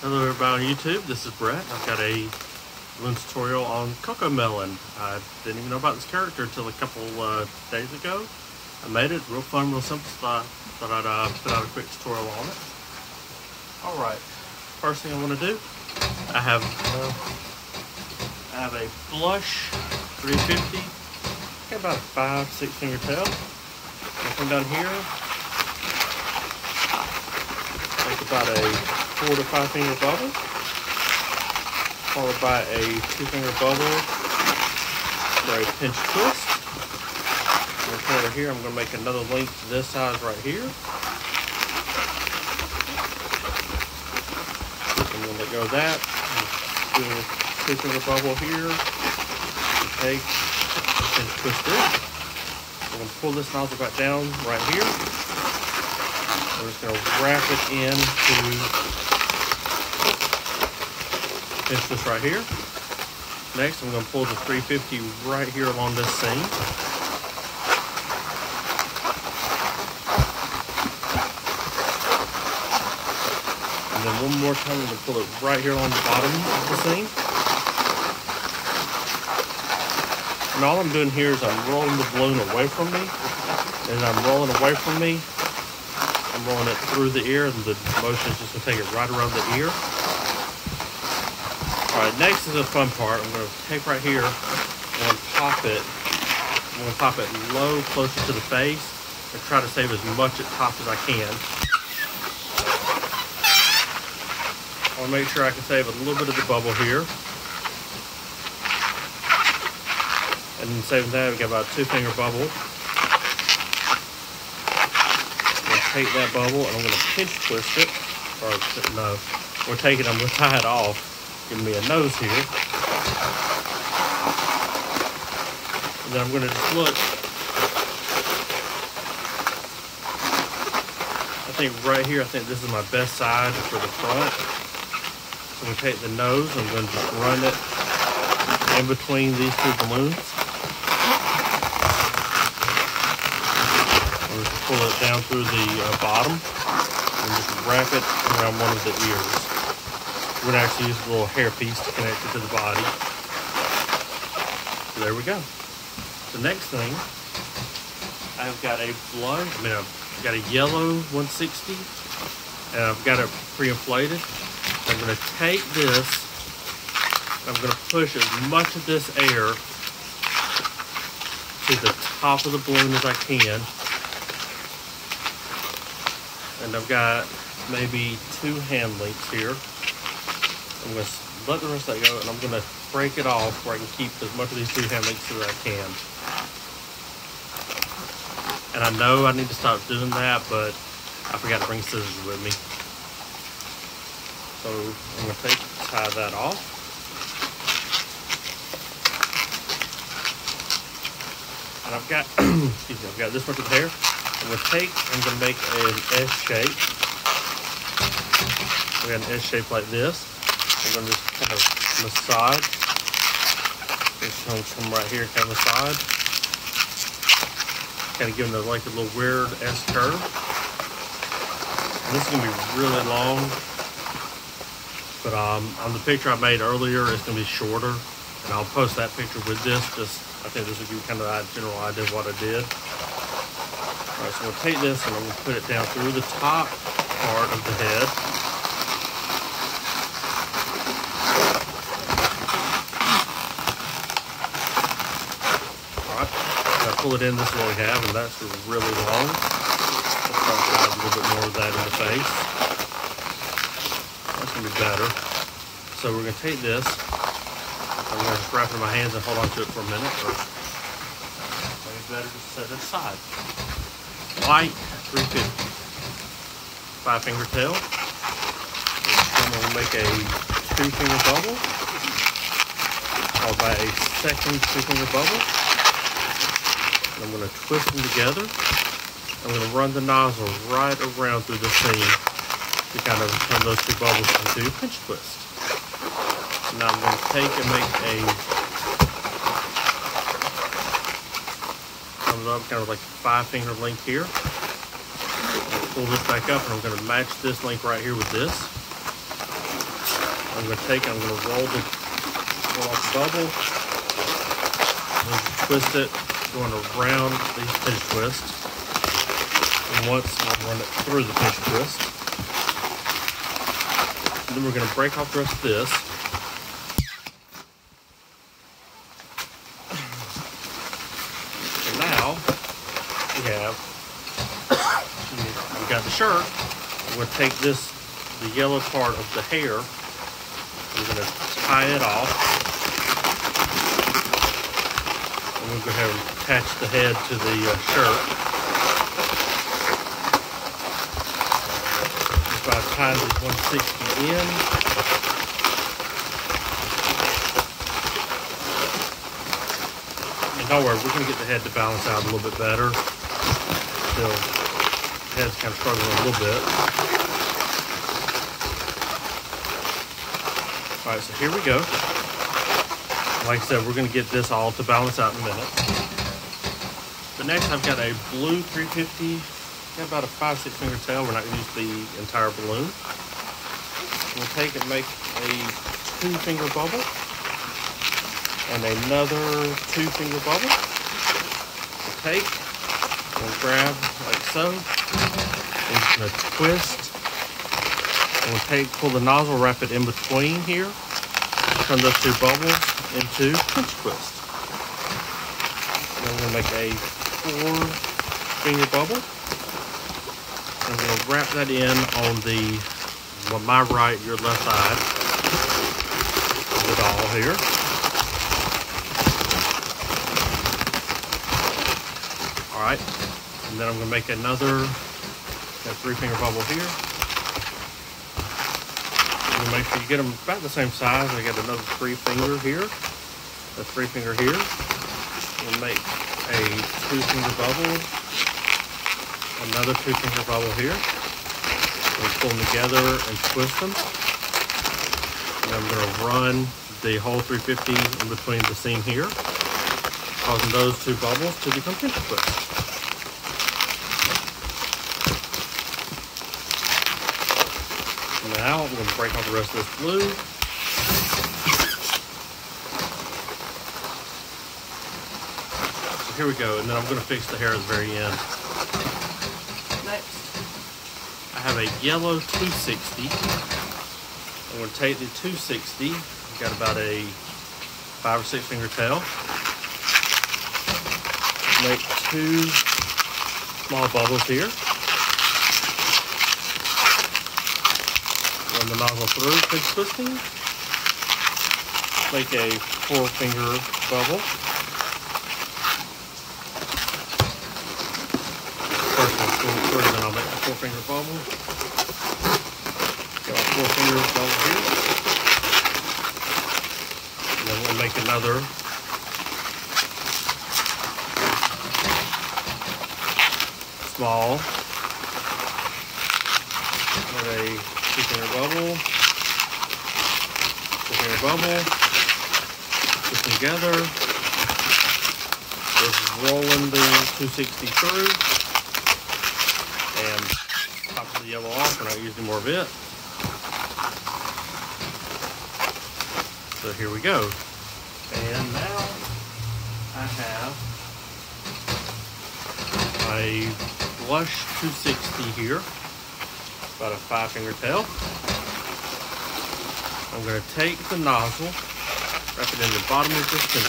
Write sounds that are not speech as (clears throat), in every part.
Hello everybody on YouTube, this is Brett. I've got a balloon tutorial on CoComelon. I didn't even know about this character until a couple uh, days ago. I made it, real fun, real simple, so I thought I'd uh, put out a quick tutorial on it. Alright, first thing I want to do, I have uh, I have a Blush 350, got about a 5 6 finger tail. Come down here, take about a 4 to 5 finger bubble, followed by a 2 finger bubble for a pinch twist. Come over here, I'm going to make another link to this size right here. I'm to let go of that. Do a 2 finger bubble here. Take and twist it. I'm to pull this nozzle back down right here. We're just to wrap it into pinch this right here. Next, I'm going to pull the 350 right here along this seam. And then one more time, I'm to pull it right here along the bottom of the seam. And all I'm doing here is I'm rolling the balloon away from me. And I'm rolling away from me. Rolling it through the ear and the motion is just gonna take it right around the ear. All right, next is the fun part. I'm gonna take right here, I'm pop it. I'm gonna pop it low, closer to the face, and try to save as much at top as I can. I wanna make sure I can save a little bit of the bubble here. And saving that, we got about a two finger bubble. I'm gonna take that bubble and I'm gonna pinch twist it. Or no, we're taking, I'm gonna tie it off. Give me a nose here. And then I'm gonna just look. I think right here, I think this is my best side for the front. So I'm gonna take the nose, I'm gonna just run it in between these two balloons. Pull it down through the uh, bottom and just wrap it around one of the ears. We're gonna actually use a little hair piece to connect it to the body. So there we go. The next thing, I've got a blush, I mean, I've got a yellow 160 and I've got it pre-inflated. I'm gonna take this, I'm gonna push as much of this air to the top of the balloon as I can and I've got maybe two hand links here. I'm going to let the rest of that go and I'm going to break it off where I can keep as much of these two hand links as I can. And I know I need to stop doing that, but I forgot to bring scissors with me. So I'm going to take tie that off. And I've got, (clears throat) excuse me, I've got this much of hair. I'm going to take, I'm going to make an S shape. We got an S shape like this. I'm going to just kind of massage. Just going to come right here, kind of massage. Kind of giving it like a little weird S curve. And this is going to be really long. But um, on the picture I made earlier, it's going to be shorter. And I'll post that picture with this. Just, I think this will give you kind of a general idea of what I did. Alright, so we'll take this and I'm going to put it down through the top part of the head. Alright, I pull it in, this is what we have, and that's really long. Try to add a little bit more of that in the face. That's going to be better. So we're going to take this, I'm going to wrap it in my hands and hold on to it for a minute, maybe better just set it aside white 350. Five finger tail. I'm going to make a two finger bubble. Followed by a second two finger bubble. And I'm going to twist them together. I'm going to run the nozzle right around through the seam to kind of turn those two bubbles into a pinch twist. Now I'm going to take and make a up kind of like five finger length here. Pull this back up and I'm going to match this length right here with this. I'm to take I'm to roll the bubble. twist it, going around the pinch twist. And once I'll run it through the pinch twist. And then we're going to break off the rest of this. And now we have we got the shirt. We're going to take this the yellow part of the hair. We're going to tie it off. And we'll go ahead and attach the head to the uh, shirt. By tying this 160 in. And don't worry, we're going to get the head to balance out a little bit better. Still, head's kind of struggling a little bit. All right, so here we go. Like I said, we're gonna get this all to balance out in a minute. But next I've got a blue 350, got about a five, six finger tail. We're not gonna use the entire balloon. We'll take and make a two finger bubble and another two finger bubble. We'll take, we'll grab like so. We're gonna twist and we'll take, pull the nozzle, wrap it in between here, turn those two bubbles into pinch twist. Then we're gonna make a four finger bubble. And we're gonna wrap that in on the, well, my right, your left side of the doll here. All right, and then I'm gonna make another, that three finger bubble here make sure you get them about the same size. I got another three finger here, a three finger here. We'll make a two finger bubble, another two finger bubble here. We'll pull them together and twist them. And I'm going to run the whole 350 in between the seam here, causing those two bubbles to become pinch twists. Now We're going to break off the rest of this blue. So here we go, and then I'm going to fix the hair at the very end. Next, I have a yellow 260. I'm going to take the 260, I've got about a five or six finger tail. Make two small bubbles here. Run the nozzle through, pinch twisting. Make a four finger bubble. First one through, then I'll make a four finger bubble. Got a four finger bubble here. And then we'll make another small with a In bubble. In bubble. Put together. Just rolling the 260 through. And top the yellow off. We're not using more of it. So here we go. And now I have a blush 260 here about a five finger tail. I'm going to take the nozzle, wrap it in the bottom of this twist.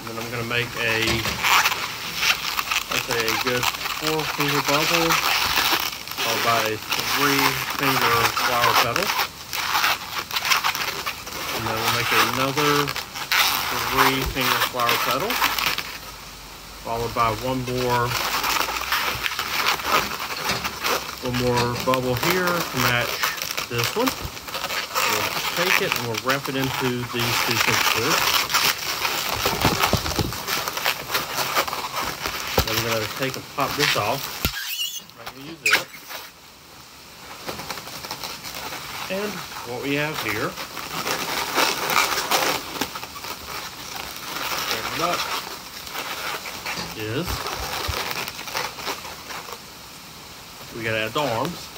And then I'm going to make a, let's say a good four finger bubble, followed by a three finger flower petal. And then we'll make another three finger flower petal followed by one more one more bubble here to match this one. We'll take it and we'll wrap it into these two pinch Then we're going to take and pop this off. I'm use it. And what we have here, up is we gotta add the arms.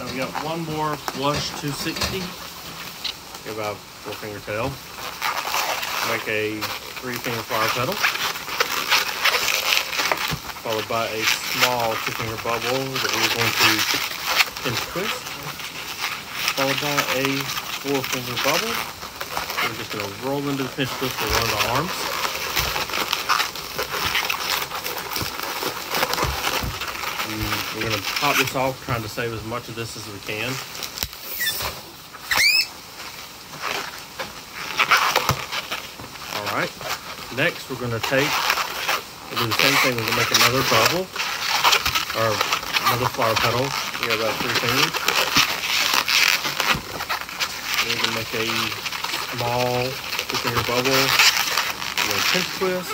And we got one more blush 260. Give about four finger tail. Make a three finger flower petal. Followed by a small two finger bubble that we're going to pinch twist. Followed by a four finger bubble. We're just gonna roll into the pinch twist around the arms. And we're gonna pop this off, trying to save as much of this as we can. All right. Next, we're gonna take and do the same thing. We're gonna make another bubble or another flower petal. We got about three fingers. We're gonna make a small two finger bubble. Gonna pinch twist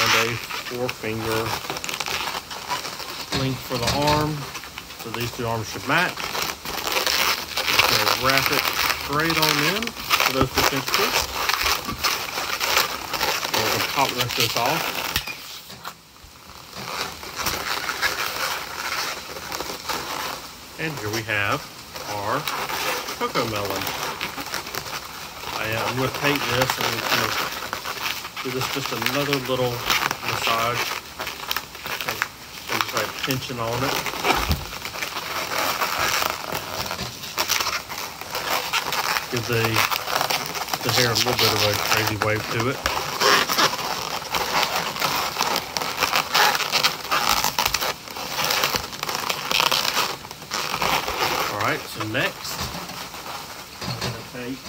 and a four finger length for the arm. So these two arms should match. Wrap it straight on in for those two. And we're gonna pop the rest of this off. And here we have our CoComelon. I am going to paint this and going to do this just another little massage. Pinching on it. Give the, the hair a little bit of a crazy wave to it. All right, so next, I'm gonna take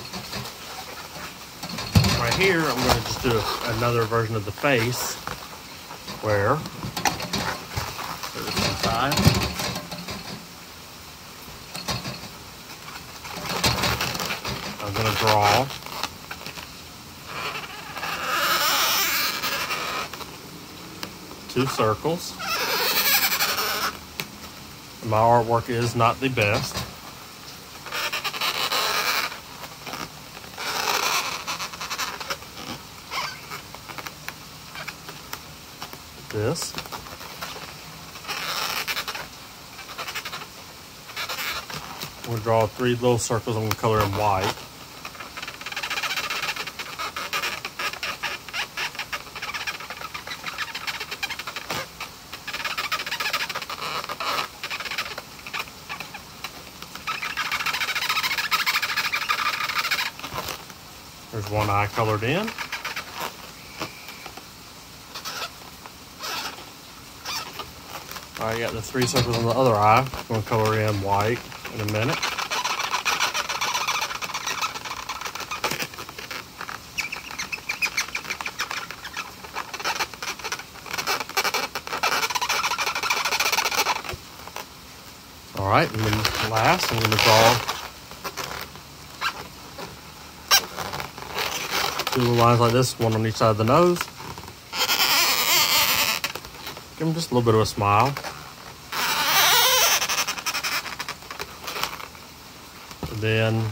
right here. I'm gonna just do a, another version of the face, where inside. I'm gonna draw two circles. My artwork is not the best. This. I'm gonna draw three little circles. I'm gonna color in white. There's one eye colored in. Right, got the three circles on the other eye. I'm gonna color in white in a minute. All right, and then last, I'm gonna draw two little lines like this, one on each side of the nose. Give him just a little bit of a smile. Then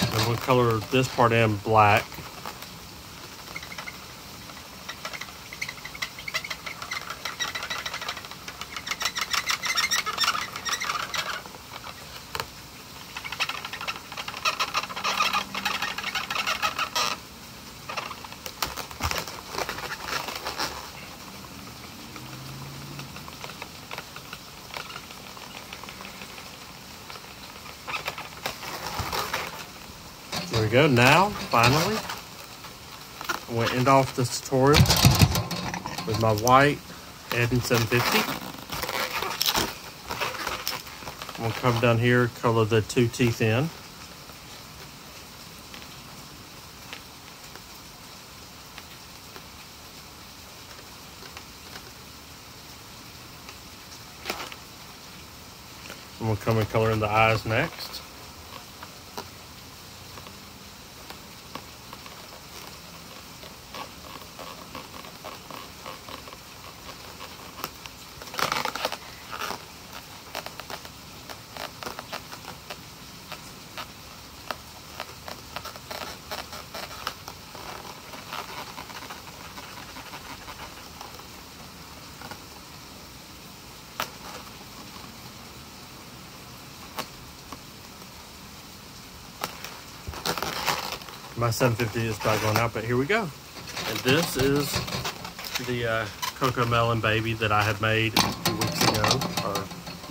I'm gonna color this part in black. There we go. Now, finally, I'm going to end off this tutorial with my white Edding 750. I'm going to come down here, color the two teeth in. I'm going to come and color in the eyes next. My 750 is probably going out, but here we go. And this is the uh, CoComelon Baby that I had made a few weeks ago, or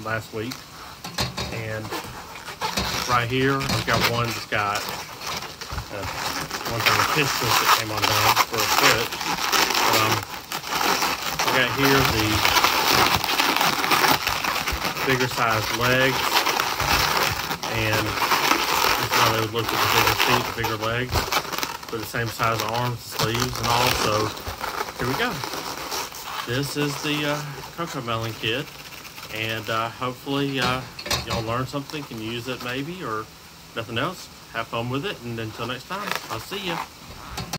last week. And right here, I've got one that's got uh, one from the pistols that came undone for a foot. But, um, I got here the bigger size legs, and how they would look with the bigger feet, the bigger legs, with the same size arms, sleeves, and all. So here we go. This is the uh, CoComelon kit, and uh, hopefully uh, y'all learn something, can use it maybe, or nothing else. Have fun with it, and until next time, I'll see you.